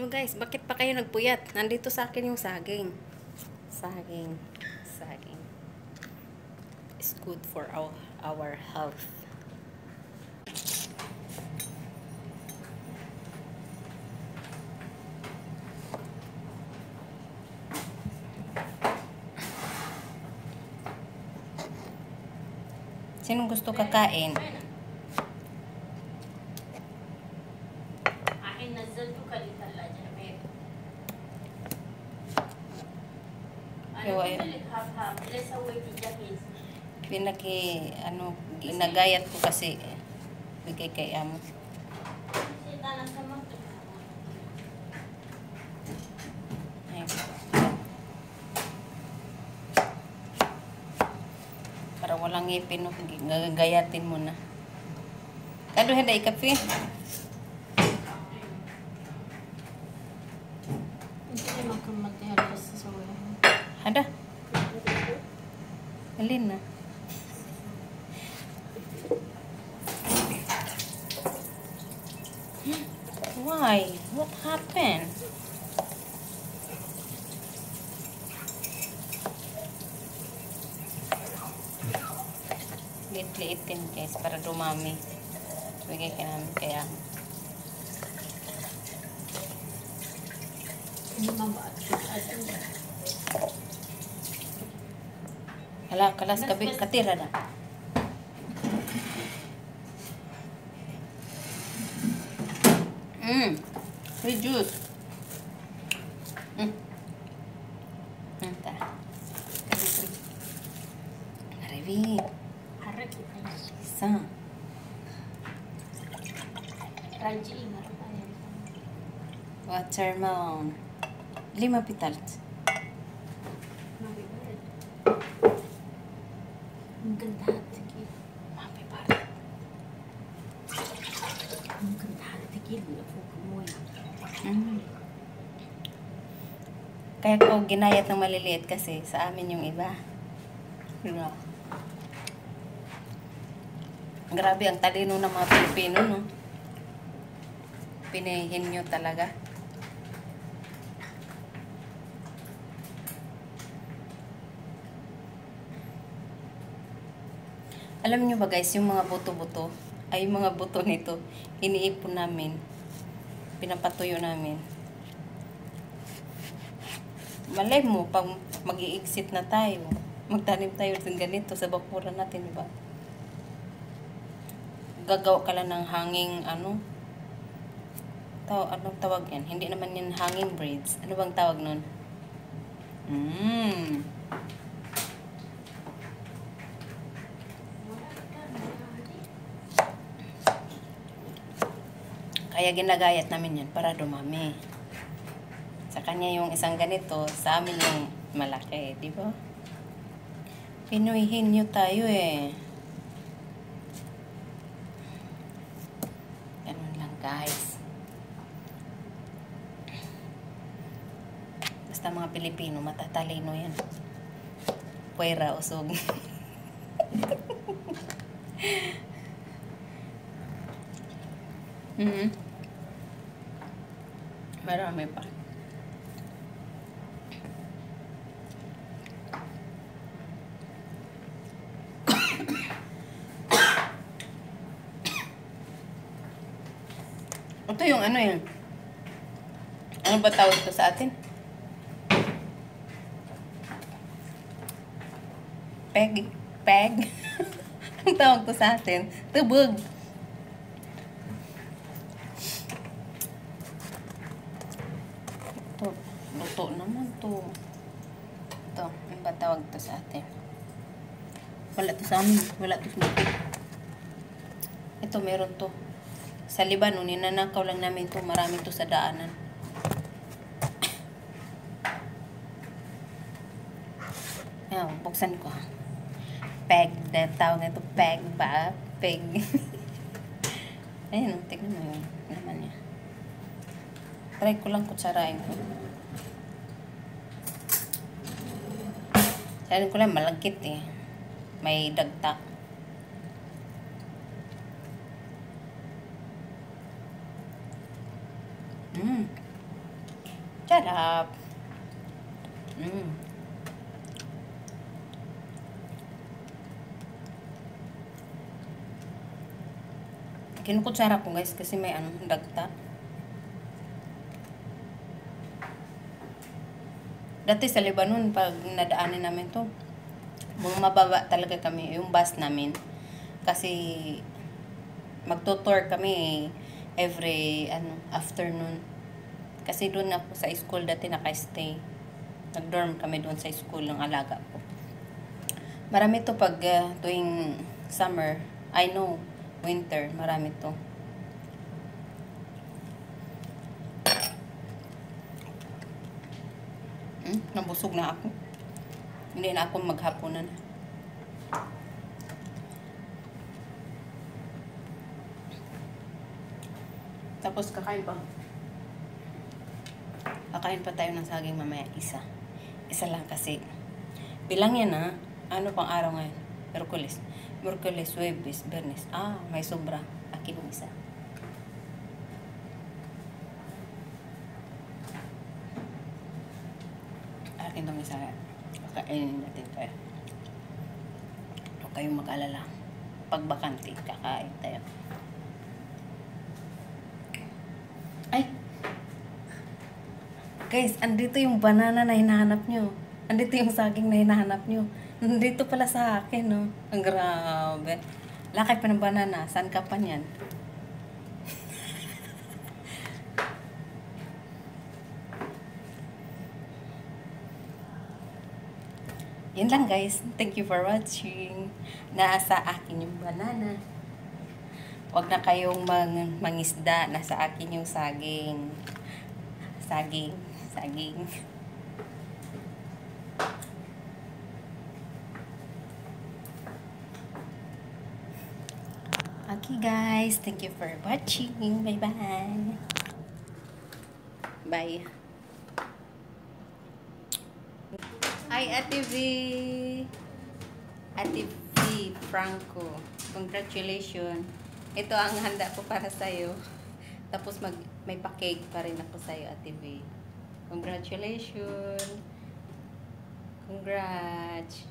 No guys, bakit pa kayo nagpuyat? Nandito sa akin yung saging. Saging. Saging. It's good for our, our health. Sinong gusto kakain? Pinaki, ano, ginagayat ko kasi bigay kay amo. Para walang ngipin, gagayatin mo na. Kado handa ikape? hindi naman ka magtihalas sa wala Hada. Alin na. Why? What happened? Liit-liitin guys para dumami. Bigay ka namin kaya. hindi man ba at Hala, kalas kabi, katira na. Mm. May juice. Mm. Anta. Kasi Marivi, harap kita isa. Raji ingat Watermelon. Lima pitalt. Ang ganda sige Mapi para. ang ganda sige lupo ko mo Mm. Kaya ko ginayat ng maliliit kasi sa amin yung iba. Diba? Grabe ang talino ng mga Pilipino, no? Pinahin nyo talaga. Alam nyo ba guys, yung mga buto-buto, ay mga buto nito, iniipon namin pinapatuyo namin. Malay mo, pag mag exit na tayo, magtanim tayo ng ganito sa bakuran natin, di ba? Gagawa ka lang ng hanging, ano? Taw anong tawag yan? Hindi naman yan hanging braids. Ano bang tawag nun? Mmm. Kaya ginagayat namin yan para dumami. Kanya yung isang ganito, sa amin yung malaki, di ba? Pinuhin nyo tayo eh. Ganun lang guys. Basta mga Pilipino, matatalino yan. Puwera, usog. Mhm. Marami pa. Ito yung ano yun. Ano ba tawag ito sa atin? Peg. Peg. Ang tawag to sa atin. Tubog. Ito, luto naman to. Ito, ano ba tawag to sa atin? Wala to sa amin. Wala to sa amin. Ito, meron to. Sa Libanon, ninanakaw lang namin to. Marami to sa daanan. Ayan, buksan ko. Peg. Dahil tawag nito peg ba? Peg. Ayan, tignan mo yung naman niya. Try ko lang kutsarain ko. Sabi ko lang, malagkit eh. May dagta. Mm. Sarap. Mm. Kinukutsara ko guys kasi may ano, dagta. Dati sa Lebanon, pag nadaanin namin to, bumababa talaga kami, yung bus namin. Kasi magtutour kami every ano, afternoon. Kasi doon ako sa school dati naka-stay. Nag-dorm kami doon sa school ng alaga ko. Marami to pag uh, tuwing summer. I know, winter, marami to. Hmm, nabusog na ako. Hindi na ako maghapunan. Tapos kakain pa. Kakain pa tayo ng saging mamaya isa. Isa lang kasi. Bilang yan ha. Ano pang araw ngayon? Merkulis. Merkulis, Webis, Bernes. Ah, may sobra. Akin yung isa. Akin itong isa. Kakainin natin to. Huwag kayong mag-alala. Pag bakante, kakain tayo. Ay! Guys, andito yung banana na hinahanap nyo. Andito yung saging na hinahanap nyo. Nandito pala sa akin, no? Ang grabe. Lakay pa ng banana. Saan ka pa niyan? Yan lang guys. Thank you for watching. Nasa akin yung banana. Huwag na kayong mang, mangisda. Nasa akin yung saging. Saging. Saging. Okay guys. Thank you for watching. Bye-bye. Bye. Hi, Ate V. Ate V. Franco. Congratulations. Ito ang handa ko para sa'yo. Tapos mag, may pa-cake pa rin ako sa'yo, Ate V. Congratulations. Congrats.